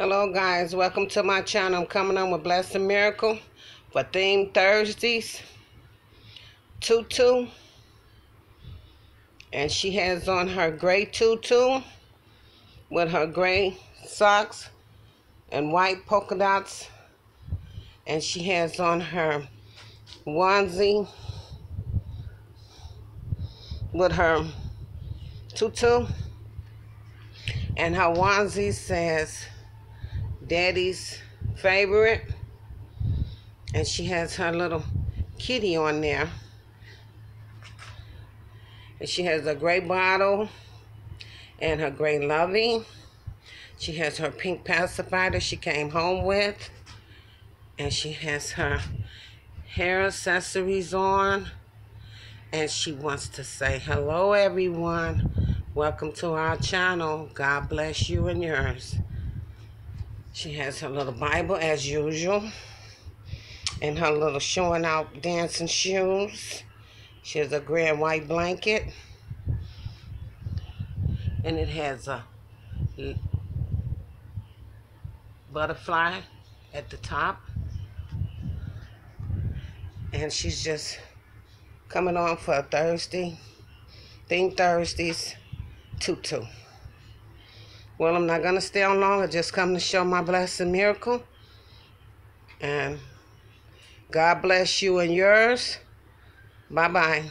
Hello guys, welcome to my channel. I'm coming on with Blessed Miracle for Theme Thursdays. Tutu. And she has on her gray tutu with her gray socks and white polka dots. And she has on her onesie with her tutu. And her onesie says daddy's favorite. And she has her little kitty on there. And she has a gray bottle and her gray lovey. She has her pink pacifier that she came home with. And she has her hair accessories on. And she wants to say, hello everyone. Welcome to our channel. God bless you and yours. She has her little Bible as usual. And her little showing out dancing shoes. She has a gray and white blanket. And it has a butterfly at the top. And she's just coming on for a Thursday. Theme Thursdays tutu. Well, I'm not going to stay on long. I just come to show my blessing miracle. And God bless you and yours. Bye-bye.